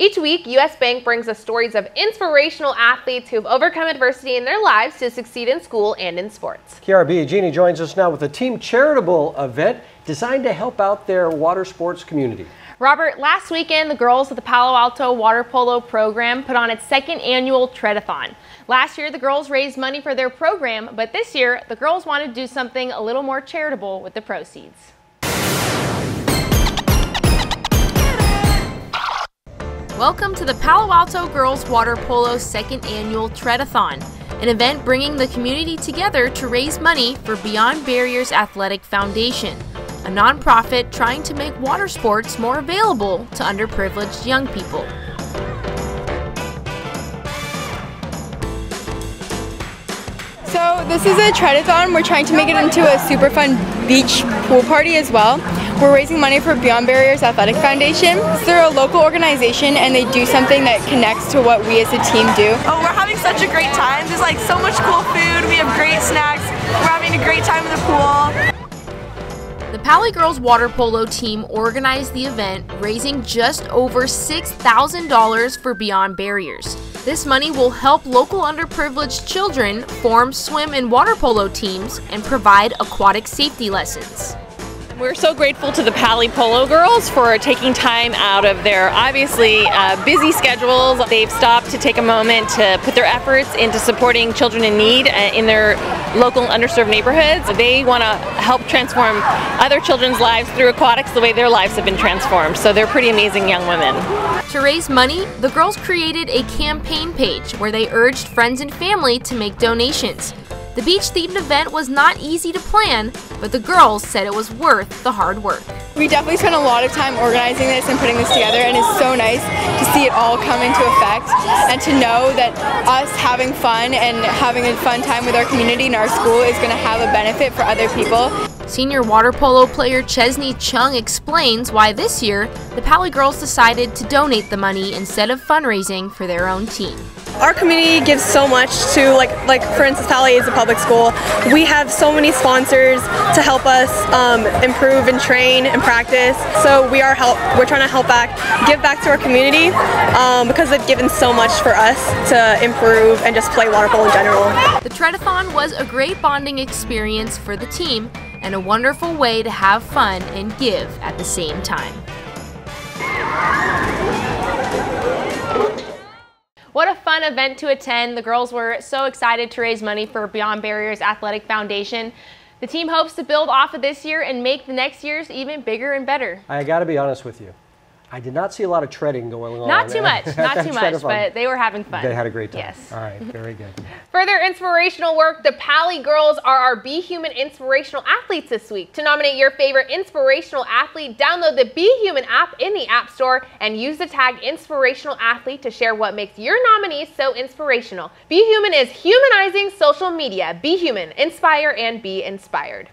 Each week, U.S. Bank brings us stories of inspirational athletes who have overcome adversity in their lives to succeed in school and in sports. KRB Jeannie joins us now with a team charitable event designed to help out their water sports community. Robert, last weekend, the girls of the Palo Alto Water Polo program put on its second annual Treadathon. Last year, the girls raised money for their program, but this year, the girls wanted to do something a little more charitable with the proceeds. Welcome to the Palo Alto Girls Water Polo second annual Treadathon, an event bringing the community together to raise money for Beyond Barriers Athletic Foundation, a nonprofit trying to make water sports more available to underprivileged young people. So this is a treadathon. We're trying to make it into a super fun beach pool party as well. We're raising money for Beyond Barriers Athletic Foundation. So they're a local organization and they do something that connects to what we as a team do. Oh, we're having such a great time. There's like so much cool food. We have great snacks. We're having a great time in the pool. The Paly Girls Water Polo team organized the event, raising just over $6,000 for Beyond Barriers. This money will help local underprivileged children form swim and water polo teams and provide aquatic safety lessons. We're so grateful to the Paly Polo girls for taking time out of their obviously uh, busy schedules. They've stopped to take a moment to put their efforts into supporting children in need uh, in their local underserved neighborhoods. They want to help transform other children's lives through aquatics the way their lives have been transformed. So they're pretty amazing young women. To raise money, the girls created a campaign page where they urged friends and family to make donations. The beach-themed event was not easy to plan, but the girls said it was worth the hard work. We definitely spent a lot of time organizing this and putting this together and it's so nice to see it all come into effect and to know that us having fun and having a fun time with our community and our school is going to have a benefit for other people. Senior water polo player Chesney Chung explains why this year the Paly girls decided to donate the money instead of fundraising for their own team. Our community gives so much to like like for instance Paly is a public school. We have so many sponsors to help us um, improve and train and practice. So we are help we're trying to help back give back to our community um, because they've given so much for us to improve and just play water polo in general. The Treadathon was a great bonding experience for the team and a wonderful way to have fun and give at the same time. What a fun event to attend. The girls were so excited to raise money for Beyond Barriers Athletic Foundation. The team hopes to build off of this year and make the next years even bigger and better. I got to be honest with you. I did not see a lot of treading going on. Not too much, not too much, but they were having fun. They had a great time. Yes. All right, very good. Further inspirational work, the Paly girls are our beHuman inspirational athletes this week. To nominate your favorite inspirational athlete, download the Be Human app in the App Store and use the tag inspirational athlete to share what makes your nominee so inspirational. beHuman is humanizing social media. Be human, inspire and be inspired.